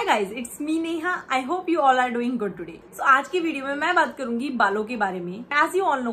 Hi guys it's me Neha I hope you all are doing good today so आज की video में मैं बात करूँगी बालों के बारे में। As you all know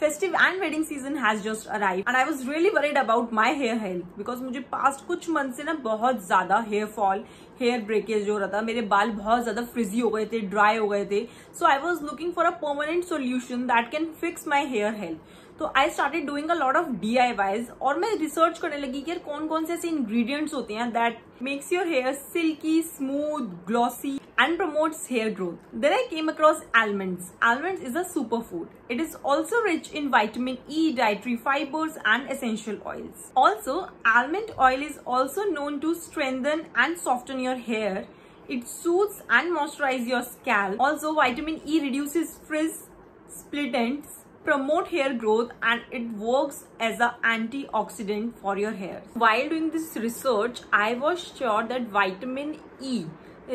festive and wedding season has just arrive and I was really worried about my hair health because मुझे पास्ट कुछ मंथ से ना बहुत ज़्यादा हेयर फॉल हेयर ब्रेकेज हो रहा था। मेरे बाल बहुत ज़्यादा फ्रिजी हो गए थे ड्राई हो गए थे। So I was looking for a permanent solution that can fix my hair health तो I started doing a lot of D I wise और मैं रिसर्च करने लगी कि यार कौन कौन से ऐसे इंग्रेडिएंट्स होते हैं that makes your hair silkie smooth glossy and promotes hair growth there I came across almonds almonds is a superfood it is also rich in vitamin e dietary fibers and essential oils also almond oil is also known to strengthen and soften your hair it soothes and moisturizes your scalp also vitamin e reduces frizz split ends promote hair growth and it works as an antioxidant for your hair. While doing this research, I was sure that vitamin E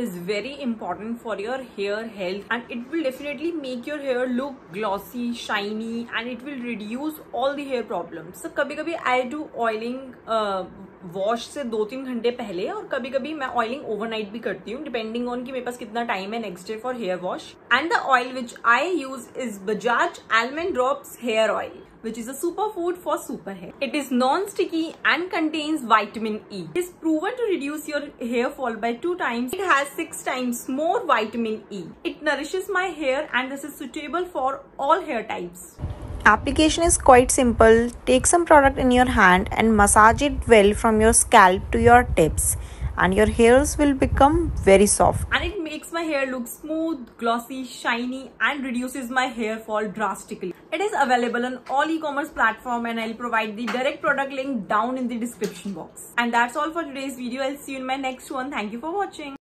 is very important for your hair health and it will definitely make your hair look glossy shiny and it will reduce all the hair problems so kabhi kabhi i do oiling uh, wash से दो तीन घंटे पहले और कभी कभी मैं oiling overnight भी करती हूँ डिपेंडिंग ऑन कि मेरे पास कितना टाइम है next day for hair wash and the oil which I use is Bajaj almond drops hair oil which is upper food for super hair it is non sticky and contains vitamin E is proven to reduce your hair fall by two times it has six times more vitamin E it nourishes my hair and this is suitable for all hair types Application is quite simple. Take some product in your hand and massage it well from your scalp to your tips and your hairs will become very soft. And it makes my hair look smooth, glossy, shiny and reduces my hair fall drastically. It is available on all e-commerce platform and I'll provide the direct product link down in the description box. And that's all for today's video. I'll see you in my next one. Thank you for watching.